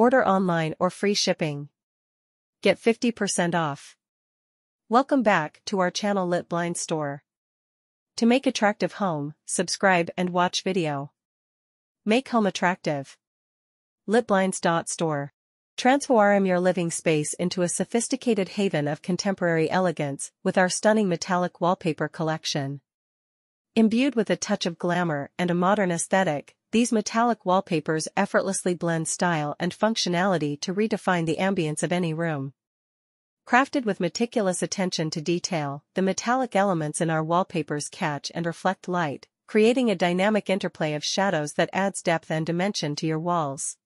Order online or free shipping. Get 50% off. Welcome back to our channel Lit Blind Store. To make attractive home, subscribe and watch video. Make home attractive. Litblinds.store. Transform your living space into a sophisticated haven of contemporary elegance with our stunning metallic wallpaper collection. Imbued with a touch of glamour and a modern aesthetic, these metallic wallpapers effortlessly blend style and functionality to redefine the ambience of any room. Crafted with meticulous attention to detail, the metallic elements in our wallpapers catch and reflect light, creating a dynamic interplay of shadows that adds depth and dimension to your walls.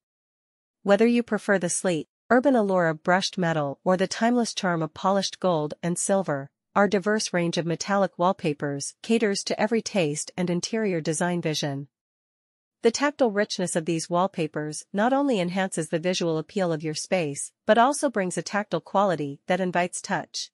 Whether you prefer the sleek, urban allure of brushed metal or the timeless charm of polished gold and silver, our diverse range of metallic wallpapers caters to every taste and interior design vision. The tactile richness of these wallpapers not only enhances the visual appeal of your space, but also brings a tactile quality that invites touch.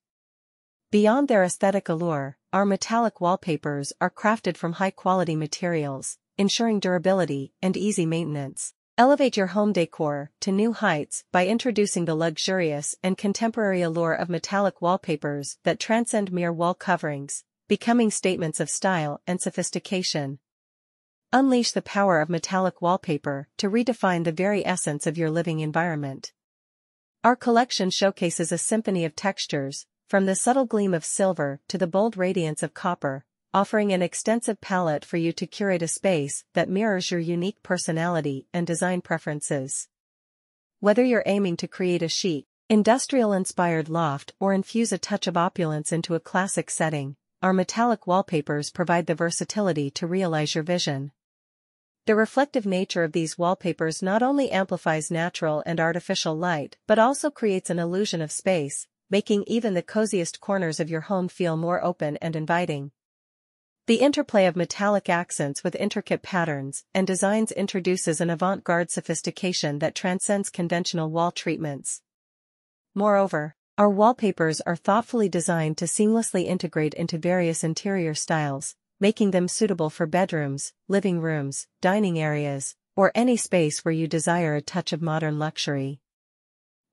Beyond their aesthetic allure, our metallic wallpapers are crafted from high-quality materials, ensuring durability and easy maintenance. Elevate your home decor to new heights by introducing the luxurious and contemporary allure of metallic wallpapers that transcend mere wall coverings, becoming statements of style and sophistication. Unleash the power of metallic wallpaper to redefine the very essence of your living environment. Our collection showcases a symphony of textures, from the subtle gleam of silver to the bold radiance of copper, offering an extensive palette for you to curate a space that mirrors your unique personality and design preferences. Whether you're aiming to create a chic, industrial-inspired loft or infuse a touch of opulence into a classic setting, our metallic wallpapers provide the versatility to realize your vision. The reflective nature of these wallpapers not only amplifies natural and artificial light but also creates an illusion of space, making even the coziest corners of your home feel more open and inviting. The interplay of metallic accents with intricate patterns and designs introduces an avant-garde sophistication that transcends conventional wall treatments. Moreover, our wallpapers are thoughtfully designed to seamlessly integrate into various interior styles, making them suitable for bedrooms, living rooms, dining areas, or any space where you desire a touch of modern luxury.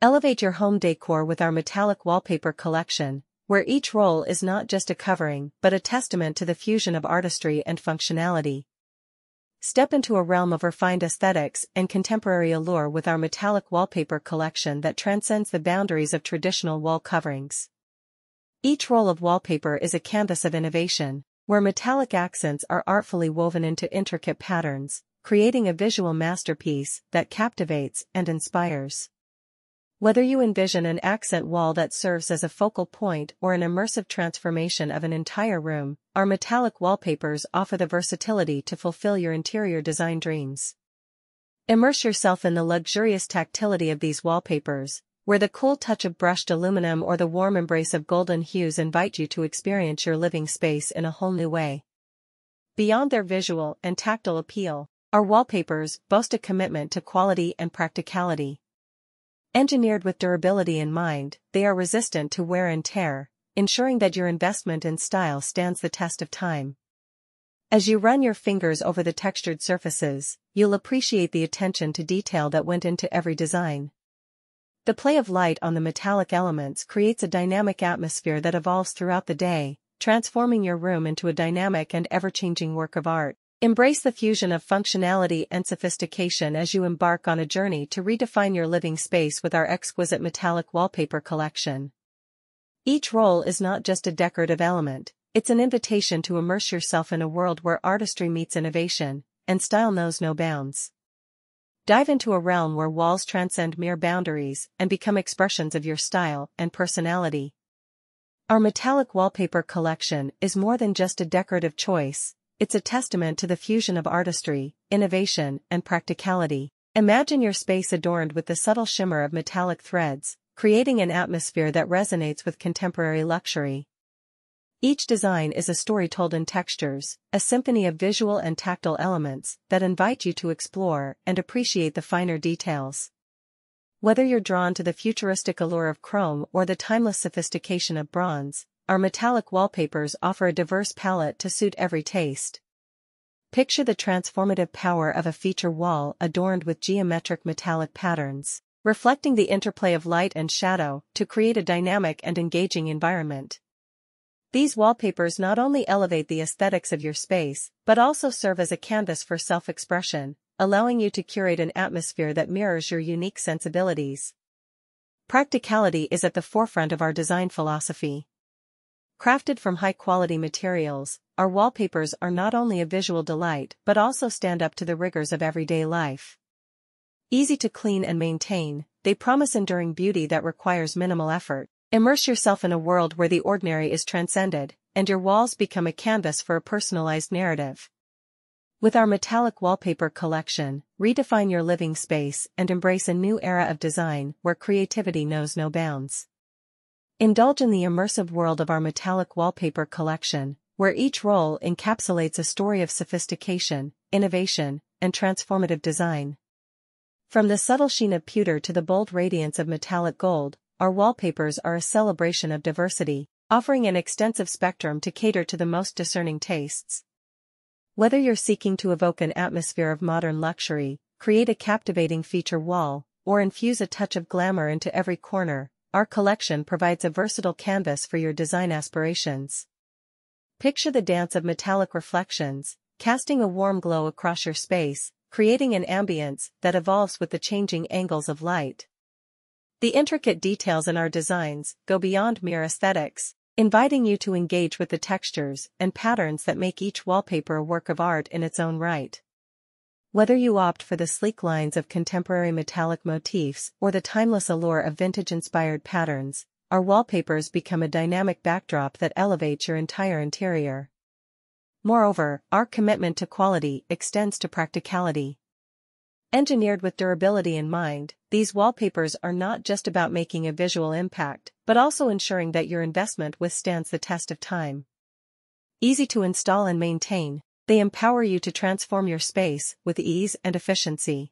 Elevate your home decor with our metallic wallpaper collection, where each roll is not just a covering but a testament to the fusion of artistry and functionality. Step into a realm of refined aesthetics and contemporary allure with our metallic wallpaper collection that transcends the boundaries of traditional wall coverings. Each roll of wallpaper is a canvas of innovation, where metallic accents are artfully woven into intricate patterns, creating a visual masterpiece that captivates and inspires. Whether you envision an accent wall that serves as a focal point or an immersive transformation of an entire room, our metallic wallpapers offer the versatility to fulfill your interior design dreams. Immerse yourself in the luxurious tactility of these wallpapers, where the cool touch of brushed aluminum or the warm embrace of golden hues invite you to experience your living space in a whole new way. Beyond their visual and tactile appeal, our wallpapers boast a commitment to quality and practicality. Engineered with durability in mind, they are resistant to wear and tear, ensuring that your investment in style stands the test of time. As you run your fingers over the textured surfaces, you'll appreciate the attention to detail that went into every design. The play of light on the metallic elements creates a dynamic atmosphere that evolves throughout the day, transforming your room into a dynamic and ever-changing work of art. Embrace the fusion of functionality and sophistication as you embark on a journey to redefine your living space with our exquisite metallic wallpaper collection. Each roll is not just a decorative element, it's an invitation to immerse yourself in a world where artistry meets innovation, and style knows no bounds. Dive into a realm where walls transcend mere boundaries and become expressions of your style and personality. Our metallic wallpaper collection is more than just a decorative choice, it's a testament to the fusion of artistry, innovation, and practicality. Imagine your space adorned with the subtle shimmer of metallic threads, creating an atmosphere that resonates with contemporary luxury. Each design is a story told in textures, a symphony of visual and tactile elements that invite you to explore and appreciate the finer details. Whether you're drawn to the futuristic allure of chrome or the timeless sophistication of bronze, our metallic wallpapers offer a diverse palette to suit every taste. Picture the transformative power of a feature wall adorned with geometric metallic patterns, reflecting the interplay of light and shadow to create a dynamic and engaging environment. These wallpapers not only elevate the aesthetics of your space, but also serve as a canvas for self-expression, allowing you to curate an atmosphere that mirrors your unique sensibilities. Practicality is at the forefront of our design philosophy. Crafted from high-quality materials, our wallpapers are not only a visual delight but also stand up to the rigors of everyday life. Easy to clean and maintain, they promise enduring beauty that requires minimal effort. Immerse yourself in a world where the ordinary is transcended, and your walls become a canvas for a personalized narrative. With our metallic wallpaper collection, redefine your living space and embrace a new era of design where creativity knows no bounds. Indulge in the immersive world of our metallic wallpaper collection, where each roll encapsulates a story of sophistication, innovation, and transformative design. From the subtle sheen of pewter to the bold radiance of metallic gold, our wallpapers are a celebration of diversity, offering an extensive spectrum to cater to the most discerning tastes. Whether you're seeking to evoke an atmosphere of modern luxury, create a captivating feature wall, or infuse a touch of glamour into every corner, our collection provides a versatile canvas for your design aspirations. Picture the dance of metallic reflections, casting a warm glow across your space, creating an ambience that evolves with the changing angles of light. The intricate details in our designs go beyond mere aesthetics, inviting you to engage with the textures and patterns that make each wallpaper a work of art in its own right. Whether you opt for the sleek lines of contemporary metallic motifs or the timeless allure of vintage-inspired patterns, our wallpapers become a dynamic backdrop that elevates your entire interior. Moreover, our commitment to quality extends to practicality. Engineered with durability in mind, these wallpapers are not just about making a visual impact, but also ensuring that your investment withstands the test of time. Easy to install and maintain, they empower you to transform your space with ease and efficiency.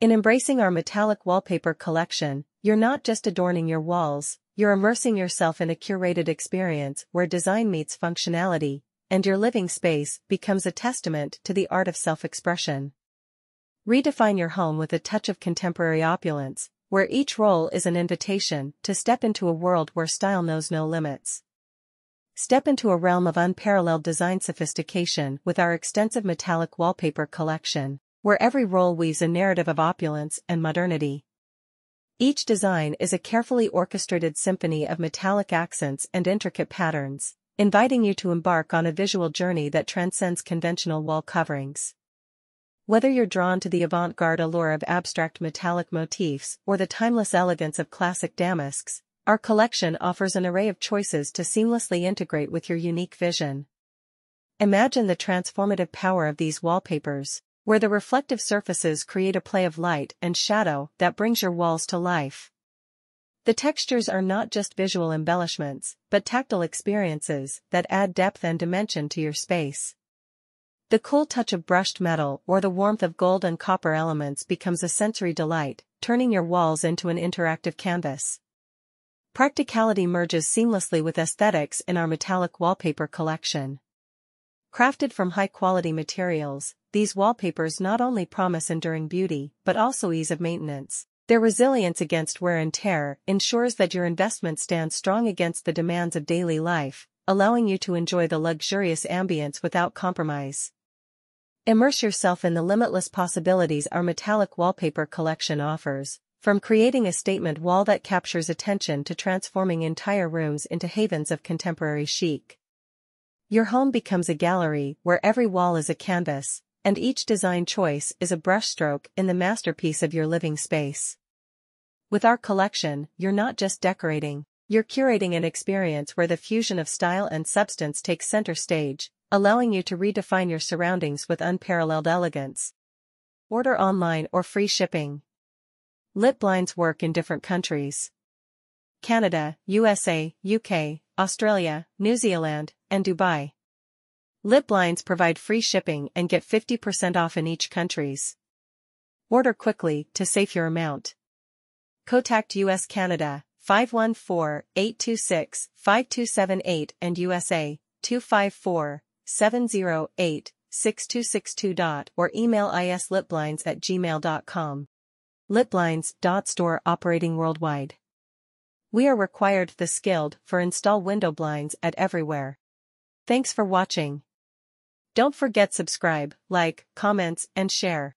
In embracing our metallic wallpaper collection, you're not just adorning your walls, you're immersing yourself in a curated experience where design meets functionality, and your living space becomes a testament to the art of self-expression. Redefine your home with a touch of contemporary opulence, where each roll is an invitation to step into a world where style knows no limits. Step into a realm of unparalleled design sophistication with our extensive metallic wallpaper collection, where every roll weaves a narrative of opulence and modernity. Each design is a carefully orchestrated symphony of metallic accents and intricate patterns, inviting you to embark on a visual journey that transcends conventional wall coverings. Whether you're drawn to the avant-garde allure of abstract metallic motifs or the timeless elegance of classic damasks, our collection offers an array of choices to seamlessly integrate with your unique vision. Imagine the transformative power of these wallpapers, where the reflective surfaces create a play of light and shadow that brings your walls to life. The textures are not just visual embellishments, but tactile experiences that add depth and dimension to your space. The cool touch of brushed metal or the warmth of gold and copper elements becomes a sensory delight, turning your walls into an interactive canvas. Practicality merges seamlessly with aesthetics in our metallic wallpaper collection. Crafted from high-quality materials, these wallpapers not only promise enduring beauty but also ease of maintenance. Their resilience against wear and tear ensures that your investment stands strong against the demands of daily life, allowing you to enjoy the luxurious ambience without compromise. Immerse yourself in the limitless possibilities our metallic wallpaper collection offers, from creating a statement wall that captures attention to transforming entire rooms into havens of contemporary chic. Your home becomes a gallery where every wall is a canvas, and each design choice is a brushstroke in the masterpiece of your living space. With our collection, you're not just decorating, you're curating an experience where the fusion of style and substance takes center stage, allowing you to redefine your surroundings with unparalleled elegance. Order online or free shipping. Lit blinds work in different countries. Canada, USA, UK, Australia, New Zealand, and Dubai. Lit blinds provide free shipping and get 50% off in each countries. Order quickly to save your amount. Contact US Canada 514-826-5278 and USA 254 708 6262. or email islipblinds at gmail.com. Litblinds. Store operating worldwide. We are required the skilled for install window blinds at everywhere. Thanks for watching. Don't forget subscribe, like, comments, and share.